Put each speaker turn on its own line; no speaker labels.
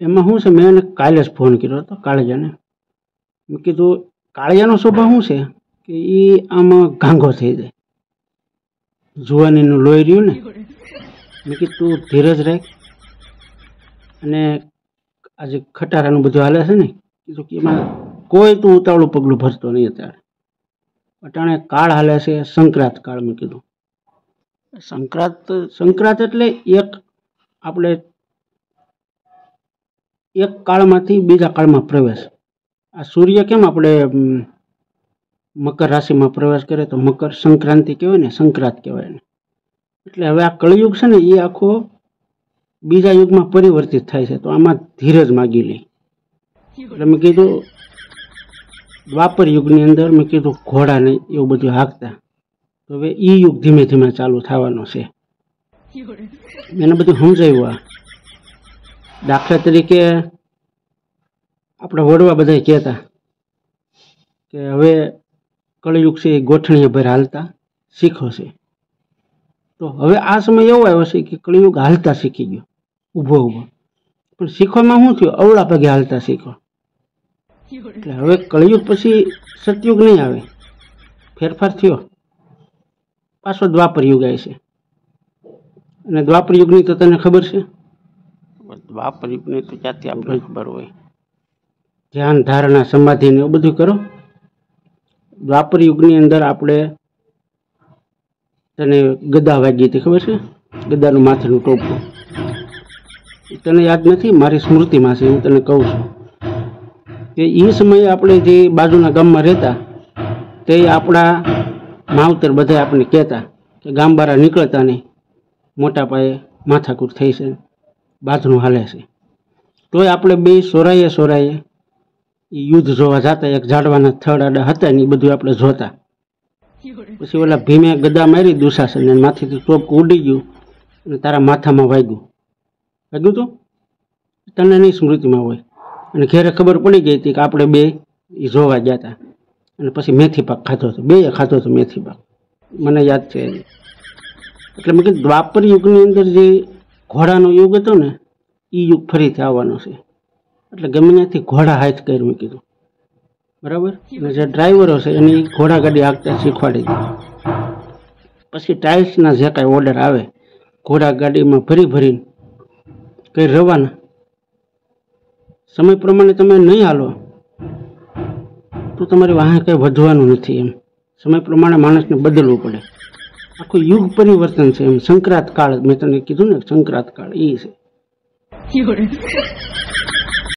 એમાં શું છે, મેં એને કાલે જ ફોન કર્યો હતો કાળજાને મેં કીધું કાળજાનો સ્વભાવ શું છે? કે એ આમાં ગાંગો થઈ જાય. જુવાનીનું લોહી રહ્યું ને, મેં કીધું, તું ધીરજ રાખ. અને આજે ખટારાનું બધું હાલે છે ને, કીધું કે એમાં કોઈ તું ઉતાવળું પગલું ભરતો નહીં અત્યારે. અટાણે કાળ હાલે છે, સંક્રાંત કાળ, મેં કીધું. સંક્રાંત સંક્રાંત એટલે એક આપણે એક કાળમાંથી બીજા કાળમાં પ્રવેશ. આ સૂર્ય કેમ આપણે મકર રાશિમાં પ્રવેશ કરે તો મકર સંક્રાંતિ કહેવાય ને સંક્રાંત કહેવાય ને એટલે હવે આ કળિયુગ છે ને એ આખો બીજા યુગમાં પરિવર્તિત થાય છે તો આમાં ધીરજ માગી લે. એટલે મેં કીધું દ્વાપર યુગની અંદર મેં કીધું ઘોડાને એવું બધું હાંકતા. તો હવે એ યુગ ધીમે ધીમે ચાલુ થવાનો છે. એને બધું સમજાવ્યું આ. દાખલા તરીકે આપણે વડવા બધા કહેતા કે હવે કળયુગ છે, એ ગોઠણીએ ભર હાલતા શીખો છે. તો હવે આ સમય એવો આવ્યો છે કે કળયુગ હાલતા શીખી ગયો, ઊભો ઊભો. પણ શીખવામાં શું થયું? અવળા પગે હાલતા શીખો. એટલે હવે કળયુગ પછી સતયુગ નહીં આવે. ફેરફાર થયો. પાછો દ્વાપર યુગ આવે છે. અને દ્વાપર યુગની તો તને ખબર છે? દ્વાપર રીપને તો ક્યાંથી આપણે ખબર હોય. ધ્યાન, ધારણા, સમાધિ ને બધું કરો. દ્વાપર યુગની અંદર આપણે તને ગદા વાગી હતી, ખબર છે? ગદાનું માથેનું ટોપું. તને યાદ નથી? મારી સ્મૃતિમાં છે, હું તને કહું છું. કે એ સમયે આપણે જે બાજુના ગામમાં રહેતા, તે આપણા માવતર બધા આપણને કહેતા કે ગામ બારા નીકળતા નહીં. મોટા પાયે માથાકૂટ થઈ છે. બાથનું હાલે છે. તોય આપણે બે સોરાઈએ સોરાઈએ એ યુદ્ધ જોવા જતા, એક ઝાડવાના થડ આડા હતા ને એ બધું આપણે જોતા. પછી ઓલા ભીમે ગદા મારી દુશાસનને માથેથી ટોપ ઉડી ગયું અને તારા માથામાં વાગ્યું. વાગ્યું તો? તને સ્મૃતિમાં હોય. અને ઘેરે ખબર પડી ગઈ હતી કે આપણે બે એ જોવા ગયા હતા અને પછી મેથી પાક ખાધો હતો. બે ખાધો હતો મેથી પાક. મને યાદ છે. એટલે મેં કીધું દ્વાપર યુગની અંદર જે ઘોડાનો યુગ હતો ને એ યુગ ફરીથી આવવાનો છે. એટલે ગમે ત્યાંથી ઘોડા હાથ કરી મૂકી કીધું. બરાબર? અને જે ડ્રાઈવરો છે, એની ઘોડા ગાડી હાંકતા શીખવાડી દીધું. પછી ટાઇલ્સના જે કાંઈ ઓર્ડર આવે, ઘોડા ગાડીમાં ભરી ભરીને કઈ રવાના. સમય પ્રમાણે તમે નહીં હાલો, તો તમારી વાહે કંઈ વધવાનું નથી એમ. સમય પ્રમાણે માણસને બદલવું પડે. આખું યુગ પરિવર્તન છે એમ સંક્રાંત કાળ, મેં તને કીધું ને, સંક્રાંત કાળ એ છે.